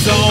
So.